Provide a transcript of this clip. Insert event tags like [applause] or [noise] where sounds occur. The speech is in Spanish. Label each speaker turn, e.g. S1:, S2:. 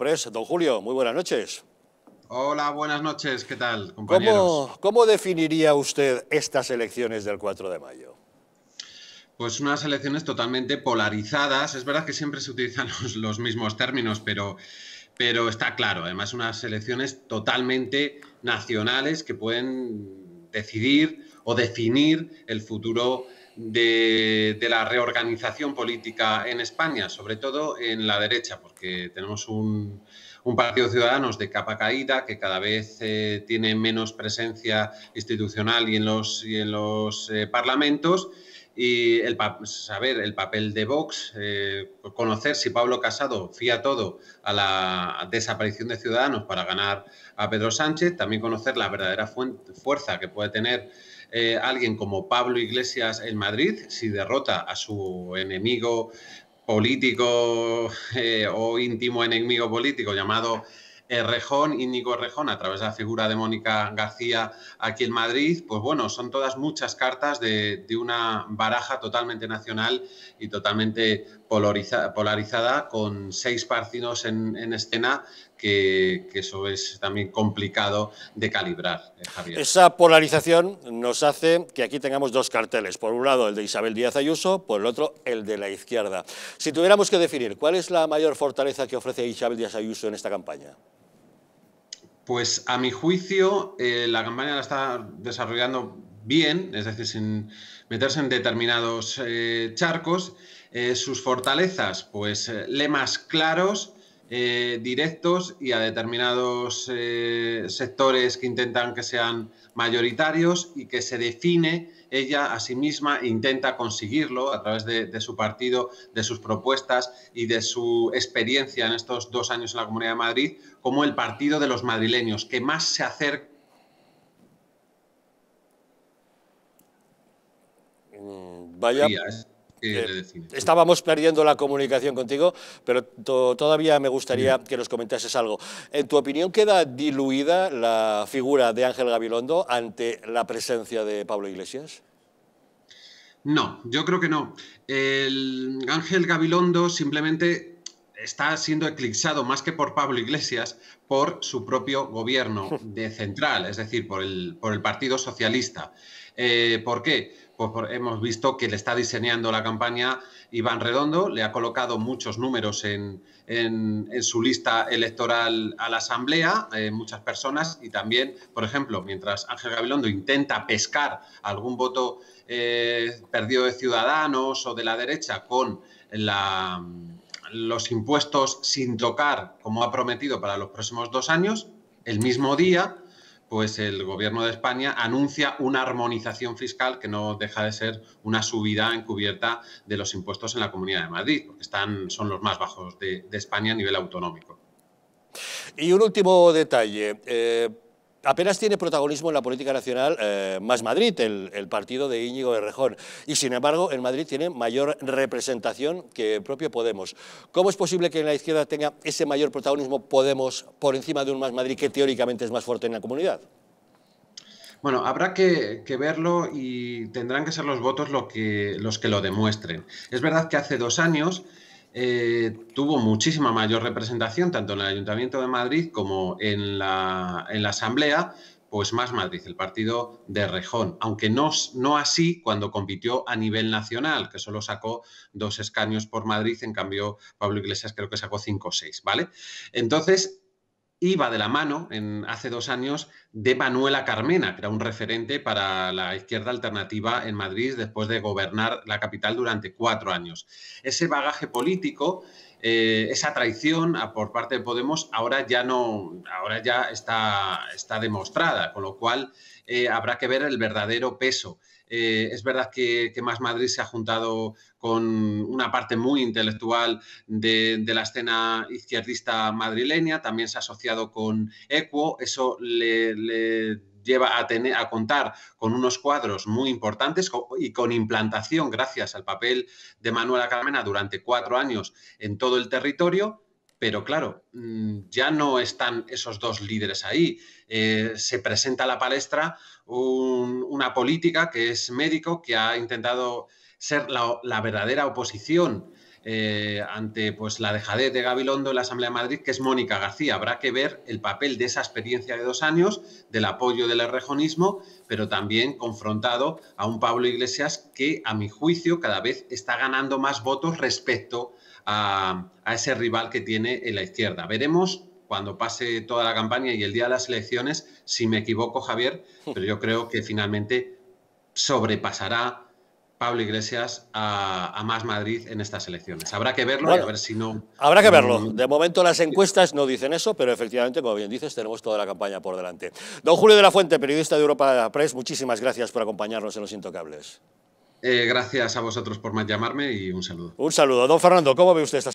S1: Don Julio, muy buenas noches.
S2: Hola, buenas noches, ¿qué tal, compañeros?
S1: ¿Cómo, ¿Cómo, definiría usted estas elecciones del 4 de mayo?
S2: Pues unas elecciones totalmente polarizadas. Es verdad que siempre se utilizan [laughs] los, los mismos términos, pero, pero está claro. Además, unas elecciones totalmente nacionales que pueden decidir o definir el futuro de, la reorganización política en España, sobre todo en la derecha, porque tenemos un, partido de ciudadanos de capa caída que cada vez eh, tiene menos presencia institucional y en los, y en los eh, parlamentos. Y el saber el papel de Vox, eh, conocer si Pablo Casado fía todo a la desaparición de Ciudadanos para ganar a Pedro Sánchez, también conocer la verdadera fuerza que puede tener eh, alguien como Pablo Iglesias en Madrid, si derrota a su enemigo político eh, o íntimo enemigo político llamado Rejón, Íñigo Rejón, a través de la figura de Mónica García aquí en Madrid, pues bueno, son todas muchas cartas de, una baraja totalmente nacional y totalmente polarizada, con seis partidos en, escena, que, eso es también complicado de calibrar, eh, Javier.
S1: Esa polarización nos hace que aquí tengamos dos carteles, por un lado el de Isabel Díaz Ayuso, por el otro el de la izquierda. Si tuviéramos que definir, ¿cuál es la mayor fortaleza que ofrece Isabel Díaz Ayuso en esta campaña?
S2: Pues a mi juicio, eh, la campaña la está desarrollando bien, es decir, sin meterse en determinados eh, charcos. Eh, sus fortalezas, pues lemas claros, directos y a determinados sectores que intentan que sean mayoritarios y que se define ella a sí misma e intenta conseguirlo a través de, su partido, de sus propuestas y de su experiencia en estos dos años en la Comunidad de Madrid como el partido de los madrileños, que más se acerca
S1: Vaya. Eh, estábamos perdiendo la comunicación contigo, pero todavía me gustaría que nos comentases algo. ¿En tu opinión queda diluida la figura de Ángel Gabilondo ante la presencia de Pablo Iglesias?
S2: No, yo creo que no. El Ángel Gabilondo simplemente está siendo eclipsado más que por Pablo Iglesias, por su propio gobierno [laughs] de central, es decir, por el, por el Partido Socialista. Eh, ¿Por qué? Pues hemos visto que le está diseñando la campaña Iván Redondo, le ha colocado muchos números en, su lista electoral a la Asamblea, eh, muchas personas, y también, por ejemplo, mientras Ángel Gabilondo intenta pescar algún voto eh, perdido de Ciudadanos o de la derecha con los impuestos sin tocar, como ha prometido para los próximos dos años, el mismo día pues el gobierno de España anuncia una armonización fiscal que no deja de ser una subida encubierta de los impuestos en la Comunidad de Madrid, porque están, son los más bajos de, España a nivel autonómico.
S1: Y un último detalle. Eh, apenas tiene protagonismo en la política nacional eh, Más Madrid, el, partido de Íñigo de Rejón, y sin embargo en Madrid tiene mayor representación que el propio Podemos. ¿Cómo es posible que en la izquierda tenga ese mayor protagonismo Podemos por encima de un Más Madrid que teóricamente es más fuerte en la comunidad?
S2: Bueno, habrá que, verlo y tendrán que ser los votos los que lo demuestren. Es verdad que hace dos años eh, tuvo muchísima mayor representación tanto en el Ayuntamiento de Madrid como en la, Asamblea, pues más Madrid, el partido de Rejón, aunque no, no, así cuando compitió a nivel nacional, que solo sacó dos escaños por Madrid, en cambio Pablo Iglesias creo que sacó cinco o seis, ¿vale? Entonces, iba de la mano en, hace dos años de Manuela Carmena, que era un referente para la izquierda alternativa en Madrid después de gobernar la capital durante cuatro años. Ese bagaje político, eh, esa traición por parte de Podemos ahora ya no, ahora ya está, está demostrada, con lo cual eh, habrá que ver el verdadero peso. Eh, es verdad que, Más Madrid se ha juntado con una parte muy intelectual de, la escena izquierdista madrileña, también se ha asociado con Equo, eso le, lleva a, tener, a contar con unos cuadros muy importantes y con implantación gracias al papel de Manuela Carmena durante cuatro años en todo el territorio, pero claro, mm, ya no están esos dos líderes ahí. Eh, se presenta a la palestra una política que es médico, que ha intentado ser la, verdadera oposición eh, ante pues, la dejadez de Gabilondo en la Asamblea de Madrid, que es Mónica García. Habrá que ver el papel de esa experiencia de dos años, del apoyo del rejonismo, pero también confrontado a un Pablo Iglesias que, a mi juicio, cada vez está ganando más votos respecto a, a ese rival que tiene en la izquierda. Veremos cuando pase toda la campaña y el día de las elecciones, si me equivoco, Javier, pero yo creo que finalmente sobrepasará Pablo Iglesias a, Más Madrid en estas elecciones. Habrá que verlo y a ver si no...
S1: Habrá que verlo. De momento las encuestas no dicen eso, pero efectivamente, como bien dices, tenemos toda la campaña por delante. Don Julio de la Fuente, periodista de Europa Press, muchísimas gracias por acompañarnos en Los Intocables.
S2: Eh, gracias a vosotros por llamarme y un saludo.
S1: Un saludo. Don Fernando, ¿cómo ve usted esta